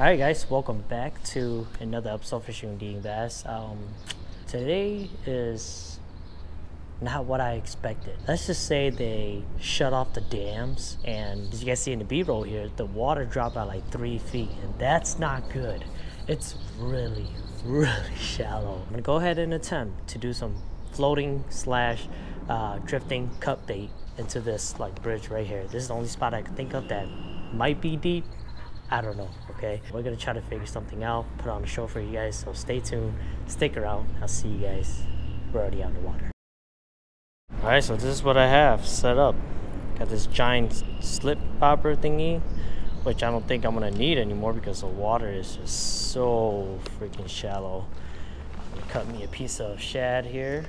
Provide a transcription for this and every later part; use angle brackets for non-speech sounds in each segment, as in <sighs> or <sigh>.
Alright guys, welcome back to another episode of Fishing DYangBass. Um, today is not what I expected. Let's just say they shut off the dams and as you guys see in the B-roll here, the water dropped by like three feet and that's not good. It's really, really <laughs> shallow. I'm gonna go ahead and attempt to do some floating slash uh, drifting cut bait into this like bridge right here. This is the only spot I can think of that might be deep. I don't know, okay? We're gonna try to figure something out, put on a show for you guys, so stay tuned, stick around, I'll see you guys. We're already on the water. Alright, so this is what I have set up. Got this giant slip bobber thingy, which I don't think I'm gonna need anymore because the water is just so freaking shallow. Cut me a piece of shad here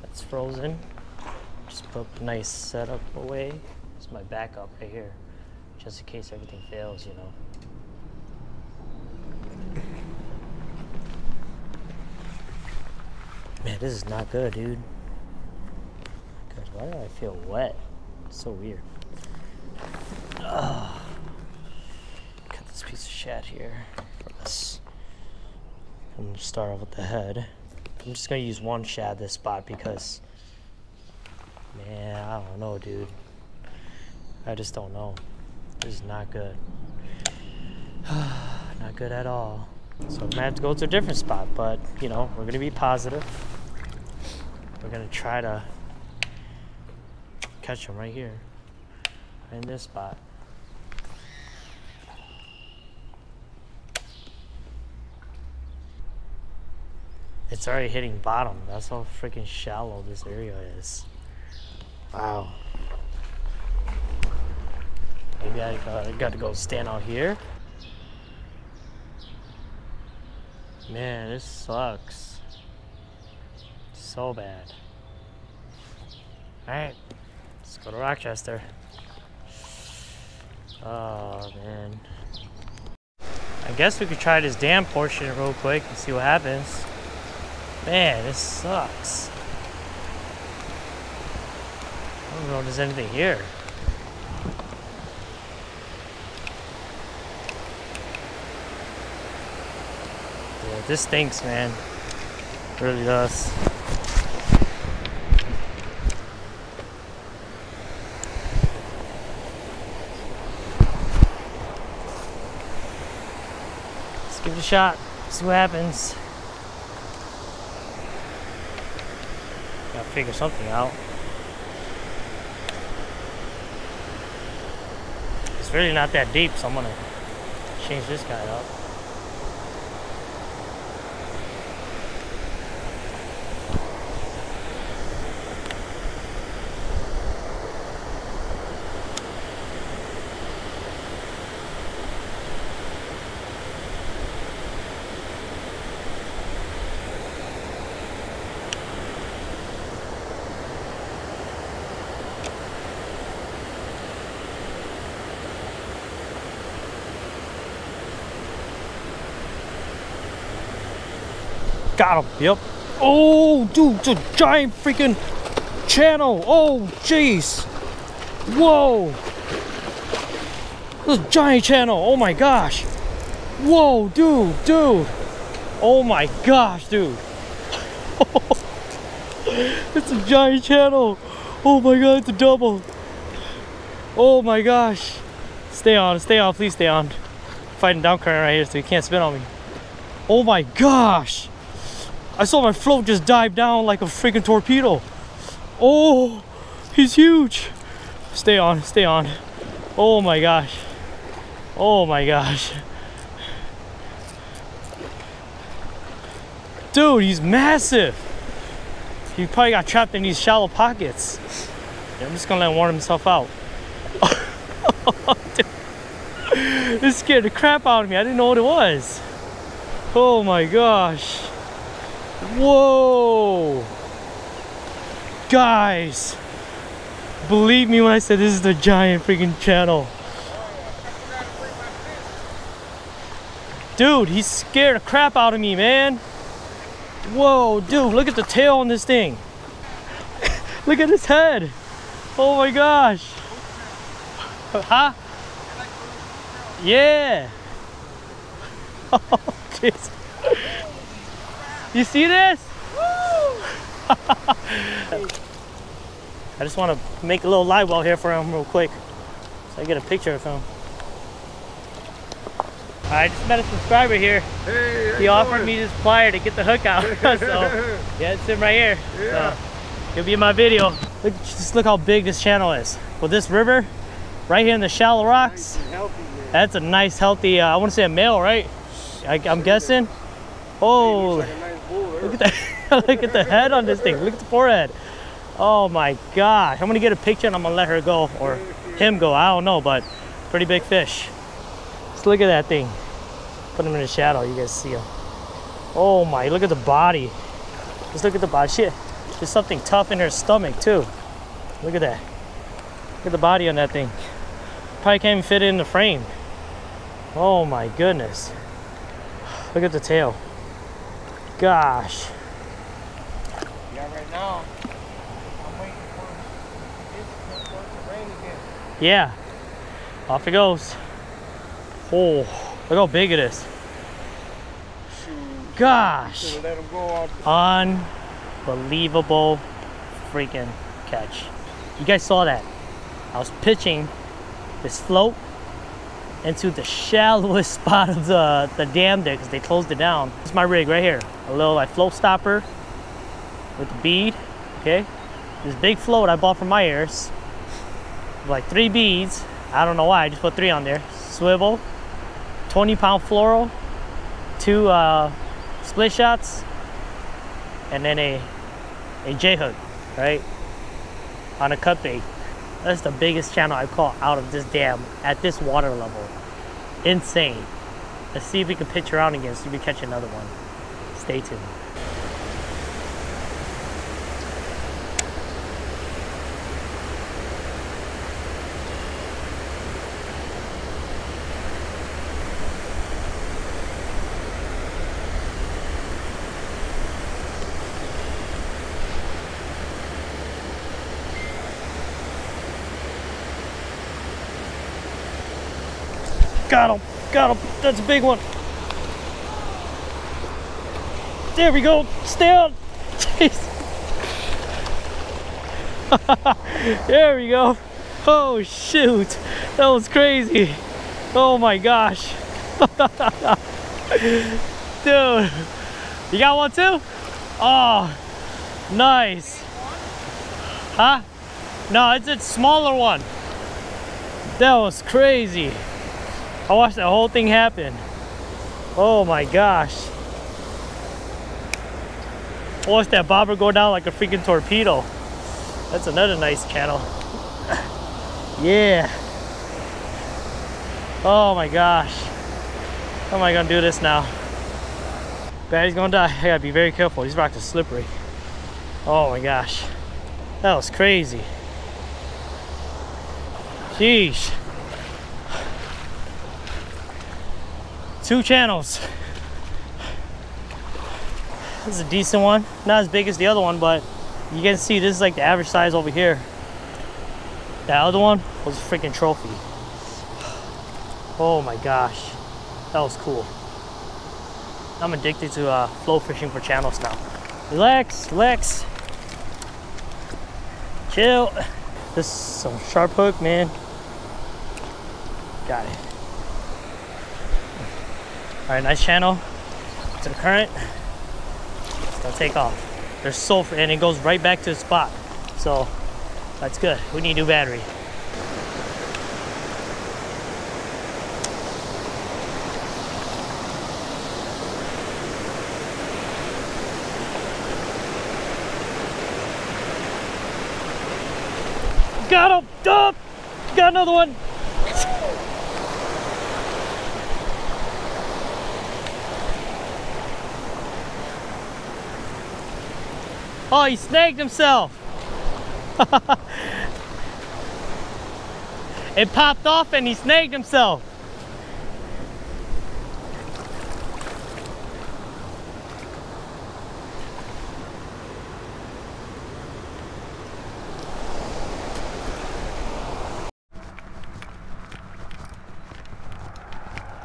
that's frozen. Just put a nice setup away. It's my backup right here, just in case everything fails, you know. Man, this is not good, dude. Why do I feel wet? It's so weird. Ugh. Cut this piece of shad here for us. I'm gonna start off with the head. I'm just gonna use one shad this spot because, man, I don't know, dude. I just don't know. This is not good. <sighs> not good at all. So I'm gonna have to go to a different spot, but you know, we're gonna be positive. We're gonna try to catch them right here, in this spot. It's already hitting bottom. That's how freaking shallow this area is. Wow. Maybe I got, I got to go stand out here. Man, this sucks. So bad. Alright, let's go to Rochester. Oh, man. I guess we could try this dam portion real quick and see what happens. Man, this sucks. I don't know if there's anything here. Yeah, this stinks, man. It really does. Let's give it a shot. See what happens. Gotta figure something out. It's really not that deep, so I'm gonna change this guy up. Got him. Yep. Oh, dude, it's a giant freaking channel. Oh, jeez. Whoa. This giant channel. Oh my gosh. Whoa, dude, dude. Oh my gosh, dude. <laughs> it's a giant channel. Oh my god, it's a double. Oh my gosh. Stay on, stay on, please stay on. Fighting down current right here so you can't spin on me. Oh my gosh. I saw my float just dive down like a freaking torpedo. Oh, he's huge. Stay on, stay on. Oh my gosh. Oh my gosh. Dude, he's massive. He probably got trapped in these shallow pockets. Yeah, I'm just gonna let him warm himself out. <laughs> this scared the crap out of me. I didn't know what it was. Oh my gosh. Whoa! Guys, believe me when I said this is the giant freaking channel. Dude, he scared the crap out of me, man. Whoa, dude, look at the tail on this thing. <laughs> look at his head. Oh my gosh. Huh? Yeah. <laughs> oh, jeez. You see this? <laughs> I just want to make a little live well here for him real quick. So I get a picture of him. I just met a subscriber here. Hey, He offered me this plier to get the hook out. <laughs> <laughs> so yeah, it's him right here. Yeah. So, he'll be in my video. Look, just look how big this channel is. With this river, right here in the shallow rocks, Healthy, that's a nice, healthy, uh, I want to say a male, right? I, I'm guessing. Oh, look at the <laughs> look at the head on this thing. Look at the forehead. Oh my gosh. I'm gonna get a picture and I'm gonna let her go or him go. I don't know, but pretty big fish. Just look at that thing. Put him in the shadow. You guys see him. Oh my! Look at the body. Just look at the body. Shit. There's something tough in her stomach too. Look at that. Look at the body on that thing. Probably can't even fit it in the frame. Oh my goodness. Look at the tail. Gosh. Yeah, right now. I'm waiting for it for it to rain again. Yeah. Off it goes. Oh, look how big it is. Shoot. Gosh. Let him go. Unbelievable freaking catch. You guys saw that. I was pitching this float into the shallowest <laughs> spot of the, the dam there because they closed it down. This is my rig right here. A little like float stopper with the bead, okay? This big float I bought from Meijers. Like three beads. I don't know why, I just put three on there. Swivel, 20 pound fluoro, two uh, split shots, and then a a J hook, right? On a cut bait. That's the biggest channel I've caught out of this dam at this water level. Insane. Let's see if we can pitch around again, if we catch another one. Stay tuned. Got him. Got him. That's a big one. There we go. Stay on. Jeez. <laughs> there we go. Oh shoot. That was crazy. Oh my gosh. <laughs> Dude. You got one too? Oh, nice. Huh? No, it's a smaller one. That was crazy. I watched the whole thing happen. Oh my gosh. I watched that bobber go down like a freaking torpedo. That's another nice channel. <laughs> yeah. Oh my gosh. How am I gonna do this now? Battery's gonna die. I gotta be very careful. These rocks are slippery. Oh my gosh. That was crazy. Sheesh. Two channels. This is a decent one. Not as big as the other one, but you can see this is like the average size over here. That other one was a freaking trophy. Oh my gosh. That was cool. I'm addicted to uh, flow fishing for channels now. Relax, relax. Chill. This is some sharp hook, man. Got it. All right, nice channel to the current. It's gonna take off. There's sulfur and it goes right back to the spot. So that's good. We need a new battery. Got him! Up! Got another one! Oh, he snagged himself. <laughs> it popped off and he snagged himself.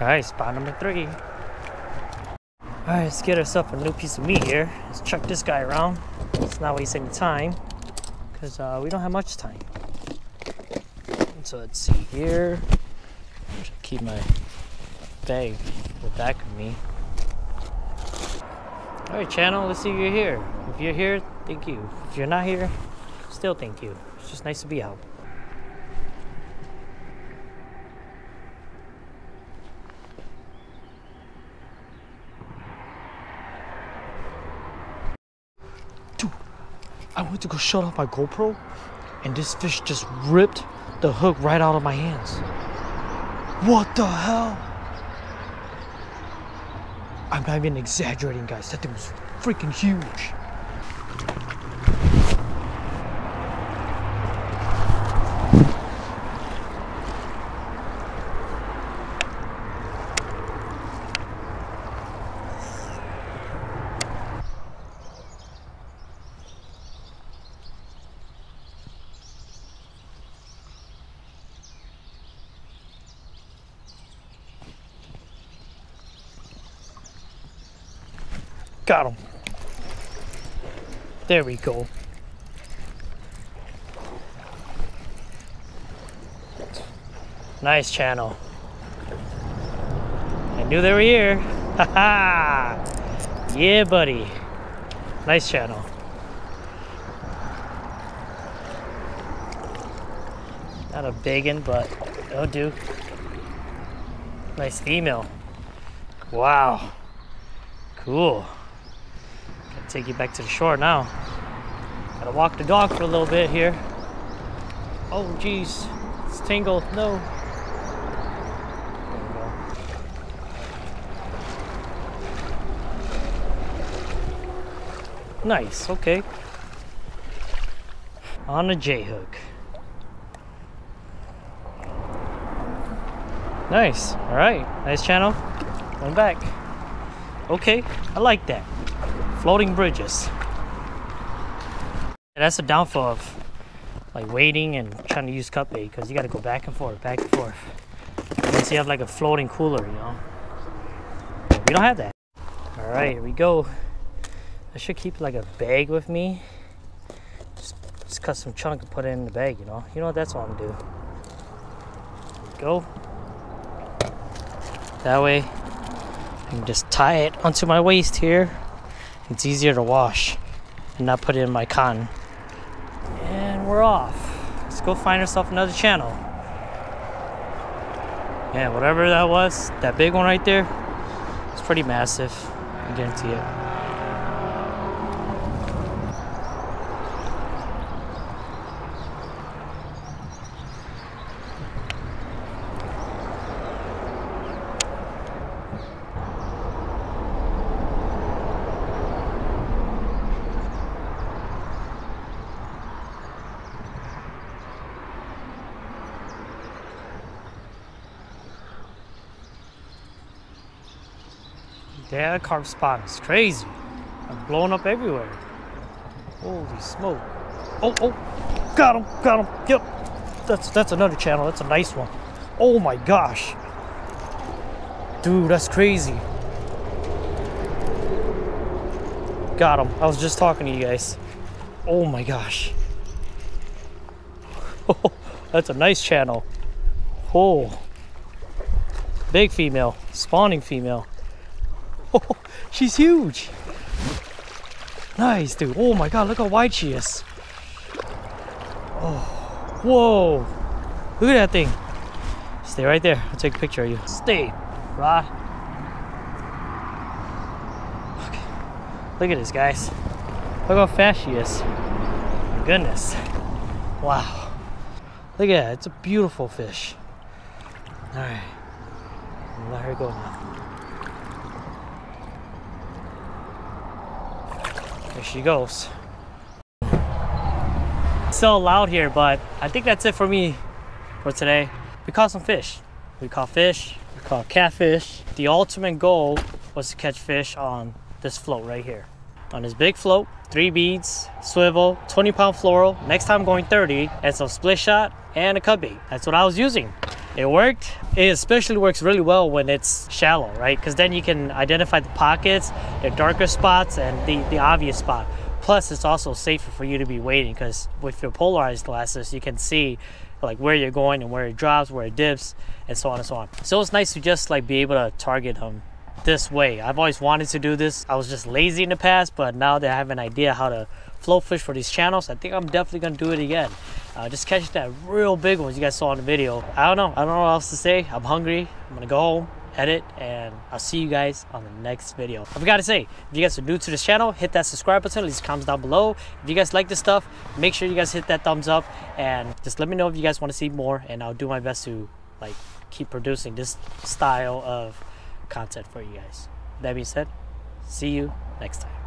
All right, spot number three. All right, let's get ourselves a new piece of meat here. Let's chuck this guy around. Let's not waste any time because uh, we don't have much time. So let's see here. Keep my bag the back of me. All right, channel, let's see if you're here. If you're here, thank you. If you're not here, still thank you. It's just nice to be out. Went to go shut off my GoPro, and this fish just ripped the hook right out of my hands. What the hell? I'm not even exaggerating, guys. That thing was freaking huge. Got him. There we go. Nice channel. I knew they were here. <laughs> Haha. yeah, buddy. Nice channel. Not a big one, but it'll do. Nice female. Wow. Cool. Take you back to the shore now. Gotta walk the dog for a little bit here. Oh, geez. It's tingle. No. Nice. Okay. On a J hook. Nice. All right. Nice channel. Going back. Okay. I like that. Floating bridges. And that's the downfall of like wading and trying to use cut bait because you got to go back and forth, back and forth. Unless you have like a floating cooler, you know. We don't have that. All right, here we go. I should keep like a bag with me. Just, just cut some chunk and put it in the bag, you know. You know what? That's what I'm gonna do. Go. That way, I can just tie it onto my waist here. It's easier to wash and not put it in my cotton. And we're off. Let's go find ourselves another channel. Yeah, whatever that was, that big one right there, it's pretty massive. I guarantee it. That carp spot is crazy. I'm blowing up everywhere. Holy smoke. Oh, oh, got him, got him. Yep. That's that's another channel. That's a nice one. Oh my gosh. Dude, that's crazy. Got him. I was just talking to you guys. Oh my gosh. <laughs> that's a nice channel. Oh. Big female, spawning female. Oh, <laughs> she's huge. Nice, dude. Oh my god, look how wide she is. Oh, whoa. Look at that thing. Stay right there. I'll take a picture of you. Stay. Okay. Look at this, guys. Look how fast she is. Goodness. Wow. Look at that. It's a beautiful fish. All right. Let her go now. There she goes. So loud here, but I think that's it for me for today. We caught some fish. We caught fish, we caught catfish. The ultimate goal was to catch fish on this float right here. On this big float, three beads, swivel, 20 pound fluoro. Next time going 30, and some split shot and a cut bait. That's what I was using. It worked. It especially works really well when it's shallow, right? Because then you can identify the pockets, the darker spots, and the, the obvious spot. Plus, it's also safer for you to be wading because with your polarized glasses, you can see like where you're going and where it drops, where it dips, and so on and so on. So it's nice to just like be able to target them this way. I've always wanted to do this. I was just lazy in the past, but now that I have an idea how to flow fish for these channels, I think I'm definitely gonna do it again. Uh, just catch that real big ones you guys saw in the video. I don't know. I don't know what else to say. I'm hungry. I'm gonna go home, edit, and I'll see you guys on the next video. I forgot to say, if you guys are new to this channel, hit that subscribe button, leave comments down below. If you guys like this stuff, make sure you guys hit that thumbs up and just let me know if you guys want to see more and I'll do my best to like keep producing this style of content for you guys. That being said, see you next time.